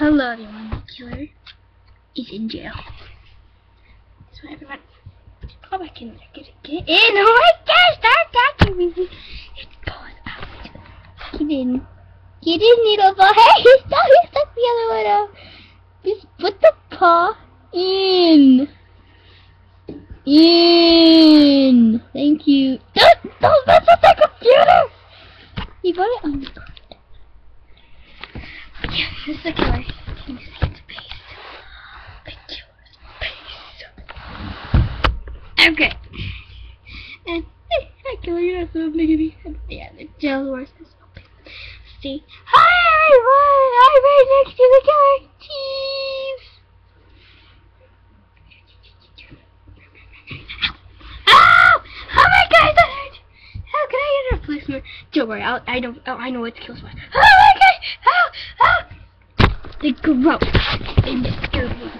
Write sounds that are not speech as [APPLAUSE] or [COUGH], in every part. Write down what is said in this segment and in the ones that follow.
Hello everyone, the killer is in jail. So everyone, go back in there, get get in, oh my gosh, start attacking me. It's going out. Get in. Get in, little boy. Oh, hey, he's stuck, he stuck the other one out. Just put the paw in. In. Thank you. Don't, don't mess with the computer. You got it on the card. Yeah, this is the killer. Can you see its face? The killer's face. Okay. And hey, hi killer, you're so big. Yeah, the jail doors is open. See? Hi everyone! I'm right next to the killer. Cheese! Ow! Ah! Oh my god, that hurt! How can I get a replacement? Don't worry, I'll, I don't. Oh, I know what kills my. Oh my god! Oh, oh. Ow! Ow! The gross and disturbing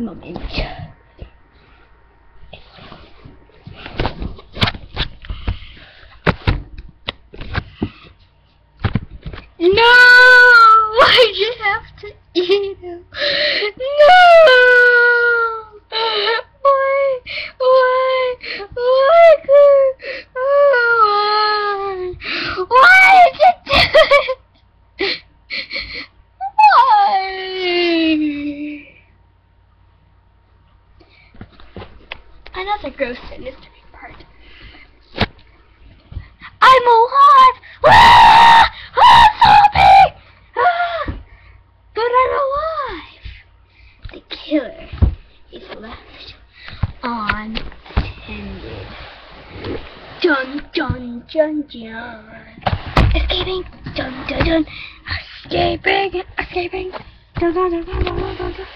moment. No! [LAUGHS] I just have to eat him. No! Why? Why? Why? Why? Why did it do? Why? Another gross and mystery part. I'm alive! Ah! Ah, so big! Ah! But I'm alive! The killer is left unattended. Dun dun dun dun. Escaping! Dun dun dun! Escaping! Escaping! Dun dun dun dun dun dun dun.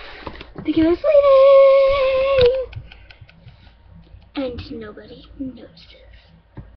The killer's leaving! And nobody notices.